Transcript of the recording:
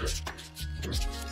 just just just